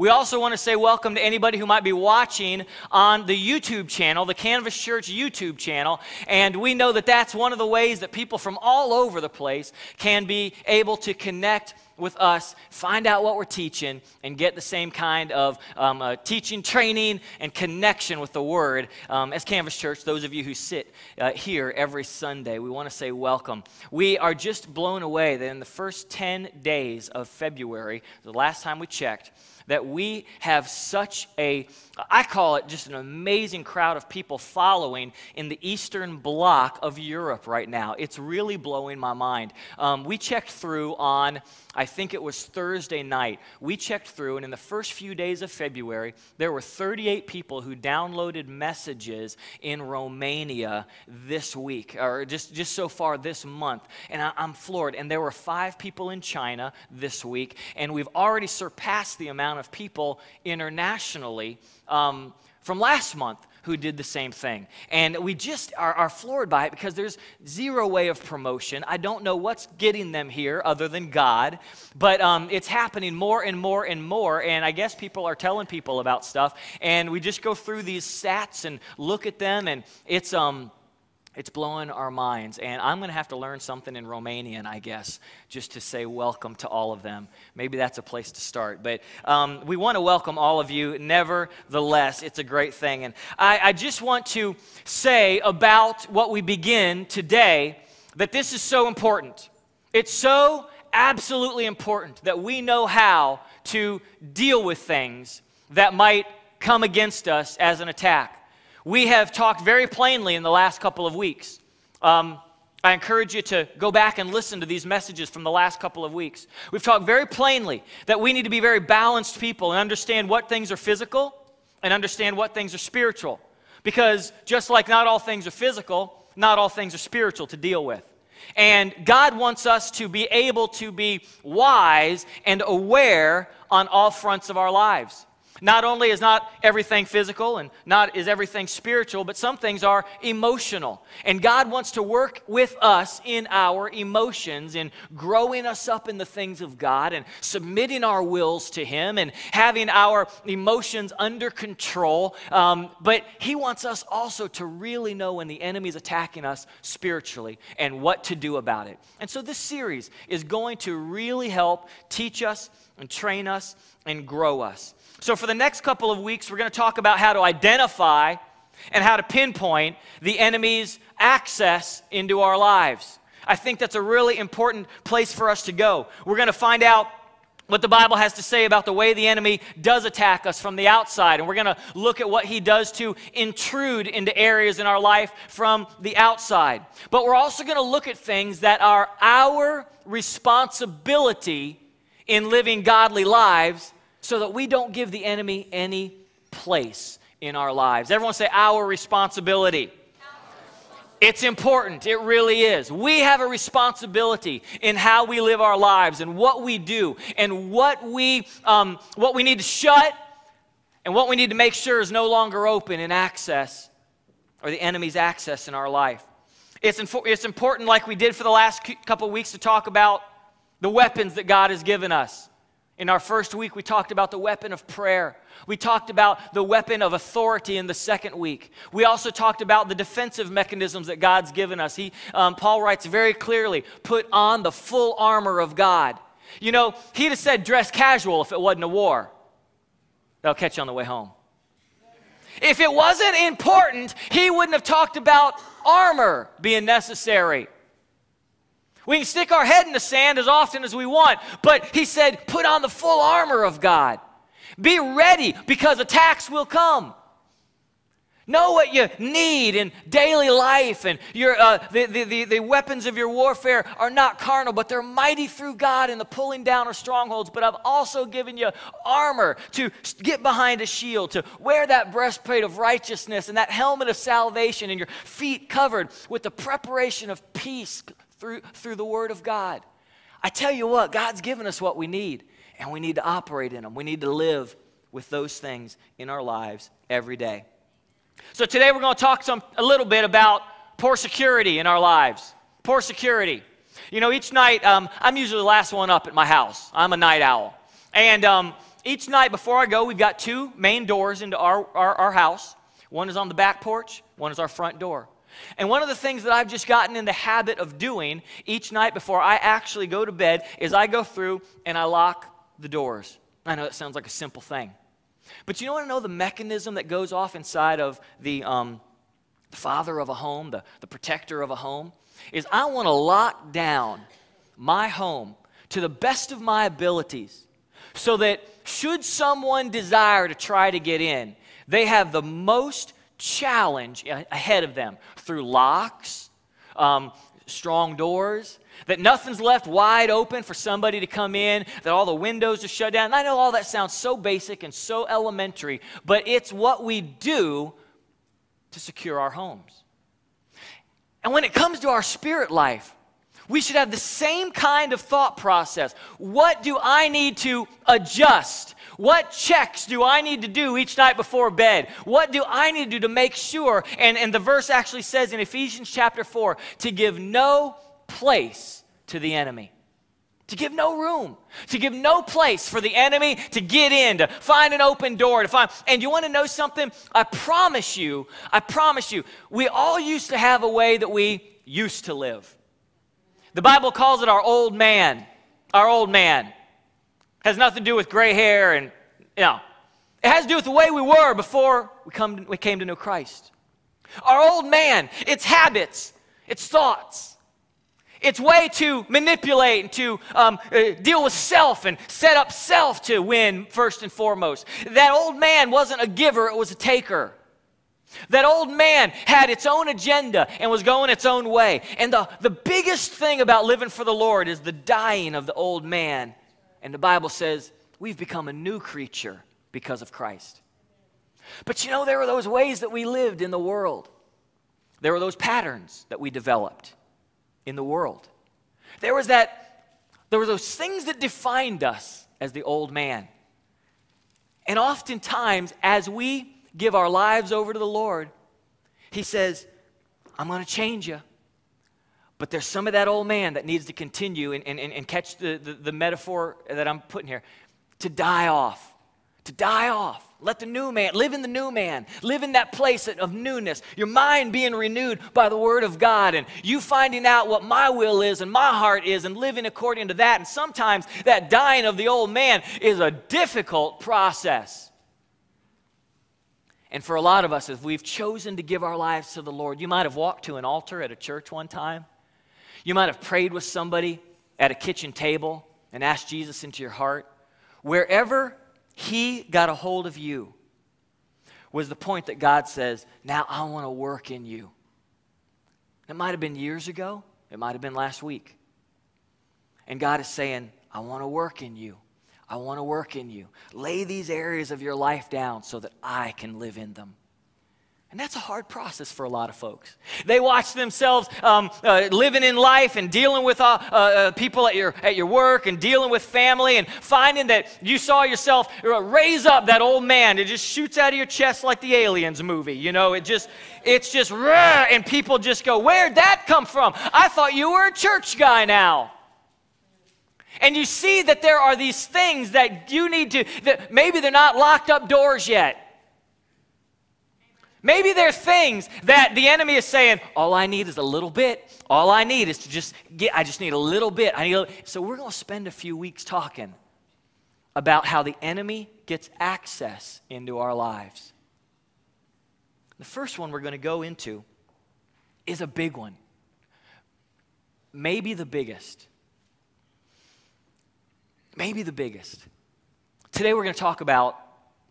We also want to say welcome to anybody who might be watching on the YouTube channel, the Canvas Church YouTube channel. And we know that that's one of the ways that people from all over the place can be able to connect with us, find out what we're teaching, and get the same kind of um, uh, teaching, training, and connection with the Word um, as Canvas Church. Those of you who sit uh, here every Sunday, we want to say welcome. We are just blown away that in the first 10 days of February, the last time we checked, that we have such a, I call it just an amazing crowd of people following in the eastern bloc of Europe right now. It's really blowing my mind. Um, we checked through on, I think it was Thursday night. We checked through, and in the first few days of February, there were 38 people who downloaded messages in Romania this week, or just, just so far this month. And I, I'm floored. And there were five people in China this week, and we've already surpassed the amount of people internationally um, from last month who did the same thing. And we just are, are, floored by it because there's zero way of promotion. I don't know what's getting them here other than God, but um, it's happening more and more and more. And I guess people are telling people about stuff. And we just go through these stats and look at them, and it's. Um, it's blowing our minds. And I'm going to have to learn something in Romanian, I guess, just to say welcome to all of them. Maybe that's a place to start. But um, we want to welcome all of you. Nevertheless, it's a great thing. And I, I just want to say about what we begin today that this is so important. It's so absolutely important that we know how to deal with things that might come against us as an attack. We have talked very plainly in the last couple of weeks. Um, I encourage you to go back and listen to these messages from the last couple of weeks. We've talked very plainly that we need to be very balanced people and understand what things are physical and understand what things are spiritual. Because just like not all things are physical, not all things are spiritual to deal with. And God wants us to be able to be wise and aware on all fronts of our lives. Not only is not everything physical and not is everything spiritual, but some things are emotional. And God wants to work with us in our emotions in growing us up in the things of God and submitting our wills to Him and having our emotions under control. Um, but He wants us also to really know when the enemy is attacking us spiritually and what to do about it. And so this series is going to really help teach us and train us and grow us. So, for the next couple of weeks, we're going to talk about how to identify and how to pinpoint the enemy's access into our lives. I think that's a really important place for us to go. We're going to find out what the Bible has to say about the way the enemy does attack us from the outside. And we're going to look at what he does to intrude into areas in our life from the outside. But we're also going to look at things that are our responsibility in living godly lives so that we don't give the enemy any place in our lives. Everyone say, our responsibility. It's important. It really is. We have a responsibility in how we live our lives and what we do and what we, um, what we need to shut and what we need to make sure is no longer open in access or the enemy's access in our life. It's, infor- it's important, like we did for the last couple weeks, to talk about the weapons that God has given us. In our first week, we talked about the weapon of prayer. We talked about the weapon of authority in the second week. We also talked about the defensive mechanisms that God's given us. He, um, Paul writes very clearly put on the full armor of God. You know, he'd have said dress casual if it wasn't a war. That'll catch you on the way home. If it wasn't important, he wouldn't have talked about armor being necessary. We can stick our head in the sand as often as we want, but he said, put on the full armor of God. Be ready because attacks will come. Know what you need in daily life, and your, uh, the, the, the, the, weapons of your warfare are not carnal, but they're mighty through God in the pulling down of strongholds. But I've also given you armor to get behind a shield, to wear that breastplate of righteousness and that helmet of salvation, and your feet covered with the preparation of peace through, through the Word of God. I tell you what, God's given us what we need, and we need to operate in them. We need to live with those things in our lives every day. So today we're going to talk some, a little bit about poor security in our lives. Poor security. You know, each night um, I'm usually the last one up at my house. I'm a night owl. And um, each night before I go, we've got two main doors into our, our, our house. One is on the back porch, one is our front door. And one of the things that I've just gotten in the habit of doing each night before I actually go to bed is I go through and I lock the doors. I know that sounds like a simple thing. But you know what I know the mechanism that goes off inside of the, um, the father of a home, the, the protector of a home? Is I want to lock down my home to the best of my abilities so that should someone desire to try to get in, they have the most challenge ahead of them through locks, um, strong doors, that nothing's left wide open for somebody to come in, that all the windows are shut down. And I know all that sounds so basic and so elementary, but it's what we do to secure our homes. And when it comes to our spirit life, we should have the same kind of thought process. What do I need to adjust? What checks do I need to do each night before bed? What do I need to do to make sure? And, and the verse actually says in Ephesians chapter 4 to give no place to the enemy. To give no room, to give no place for the enemy to get in, to find an open door, to find. And you want to know something? I promise you, I promise you, we all used to have a way that we used to live. The Bible calls it our old man. Our old man. Has nothing to do with gray hair and, you know, it has to do with the way we were before we, come, we came to know Christ. Our old man, its habits, its thoughts, its way to manipulate and to um, uh, deal with self and set up self to win first and foremost. That old man wasn't a giver, it was a taker. That old man had its own agenda and was going its own way. And the, the biggest thing about living for the Lord is the dying of the old man. And the Bible says we've become a new creature because of Christ. But you know, there were those ways that we lived in the world, there were those patterns that we developed in the world. There was that, there were those things that defined us as the old man. And oftentimes, as we give our lives over to the Lord, He says, I'm going to change you. But there's some of that old man that needs to continue and, and, and catch the, the, the metaphor that I'm putting here to die off. To die off. Let the new man live in the new man. Live in that place of newness. Your mind being renewed by the word of God and you finding out what my will is and my heart is and living according to that. And sometimes that dying of the old man is a difficult process. And for a lot of us, if we've chosen to give our lives to the Lord, you might have walked to an altar at a church one time. You might have prayed with somebody at a kitchen table and asked Jesus into your heart. Wherever He got a hold of you was the point that God says, Now I want to work in you. It might have been years ago, it might have been last week. And God is saying, I want to work in you. I want to work in you. Lay these areas of your life down so that I can live in them. And that's a hard process for a lot of folks. They watch themselves um, uh, living in life and dealing with uh, uh, uh people at your, at your work and dealing with family and finding that you saw yourself uh, raise up that old man. It just shoots out of your chest like the Aliens movie. You know, it just, it's just, and people just go, Where'd that come from? I thought you were a church guy now. And you see that there are these things that you need to, that maybe they're not locked up doors yet. Maybe there are things that the enemy is saying, all I need is a little bit. All I need is to just get, I just need a little bit. I need a, so we're going to spend a few weeks talking about how the enemy gets access into our lives. The first one we're going to go into is a big one. Maybe the biggest maybe the biggest. Today we're going to talk about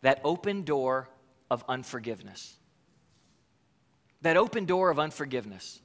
that open door of unforgiveness. That open door of unforgiveness.